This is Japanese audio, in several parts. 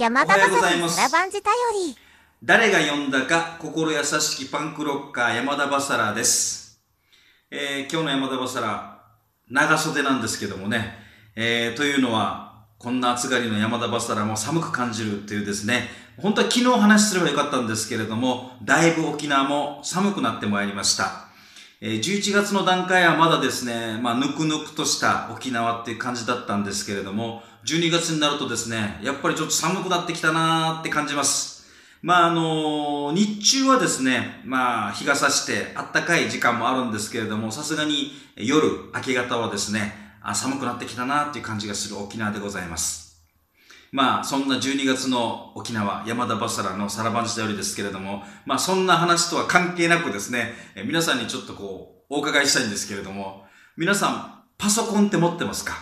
山田バサラのサラバンジ頼り。誰が呼んだか心優しきパンクロッカー山田バサラです。えー今日の山田バサラ、長袖なんですけどもね、えーというのは、こんな暑がりの山田バサラも寒く感じるというですね、本当は昨日話すればよかったんですけれども、だいぶ沖縄も寒くなってまいりました。11月の段階はまだですね、まあ、ぬくぬくとした沖縄っていう感じだったんですけれども、12月になるとですね、やっぱりちょっと寒くなってきたなーって感じます。まあ、あの日中はですね、まあ、日が差して暖かい時間もあるんですけれども、さすがに夜、明け方はですね、あ寒くなってきたなーっていう感じがする沖縄でございます。まあ、そんな12月の沖縄、山田バサラのサラバンジよりですけれども、まあ、そんな話とは関係なくですね、え皆さんにちょっとこう、お伺いしたいんですけれども、皆さん、パソコンって持ってますか？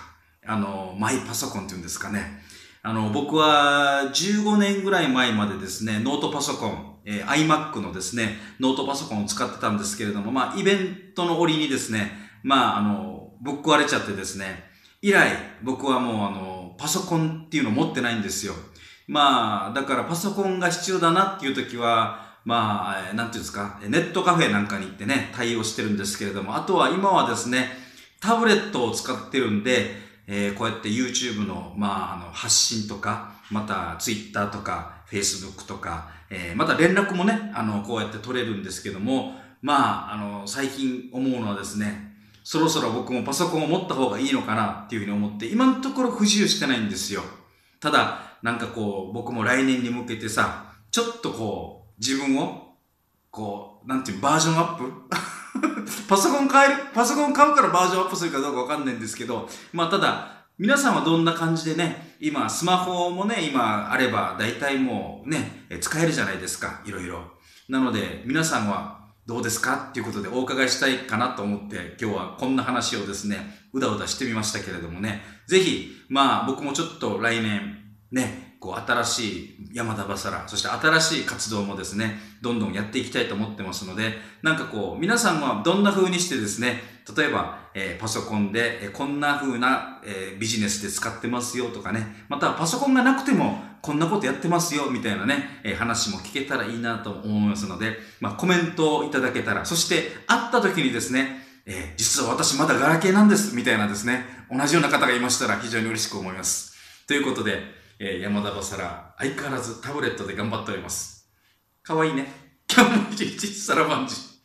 あの、マイパソコンっていうんですかね。あの、僕は15年ぐらい前までですね、ノートパソコン、えー iMac のですね、ノートパソコンを使ってたんですけれども、まあ、イベントの折にですね、まあ、あの、ぶっ壊れちゃってですね、以来、僕はもうあの、パソコンっていうのを持ってないんですよ。まあ、だからパソコンが必要だなっていう時は、まあ、えーなんていうんですか、ネットカフェなんかに行ってね、対応してるんですけれども、あとは今はですね、タブレットを使ってるんで、えーこうやって YouTube の、まあ、あの、発信とか、また Twitter とか、Facebook とか、えーまた連絡もね、あの、こうやって取れるんですけども、まあ、あの、最近思うのはですね、そろそろ僕もパソコンを持った方がいいのかなっていうふうに思って、今のところ不自由してないんですよ。ただ、なんかこう、僕も来年に向けてさ、ちょっとこう、自分を、こう、なんていう、バージョンアップ？パソコン買える、パソコン買うからバージョンアップするかどうかわかんないんですけど、まあただ、皆さんはどんな感じでね、今、スマホもね、今あれば、大体もうね、使えるじゃないですか、いろいろ。なので、皆さんはどうですか？っていうことでお伺いしたいかなと思って、今日はこんな話をですね、うだうだしてみましたけれどもね、ぜひ、まあ僕もちょっと来年、ね、こう新しい山田バサラ、そして新しい活動もですね、どんどんやっていきたいと思ってますので、なんかこう、皆さんはどんな風にしてですね、例えば、えーパソコンで、えーこんな風な、えービジネスで使ってますよとかね、またパソコンがなくてもこんなことやってますよみたいなね、えー話も聞けたらいいなと思いますので、まあコメントをいただけたら、そして会った時にですね、えー実は私まだガラケーなんですみたいなですね、同じような方がいましたら非常に嬉しく思います。ということで、えー山田バサラ、相変わらずタブレットで頑張っております。かわいいね。今日も一日さらばんじ。